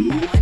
stifling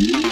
Thank you.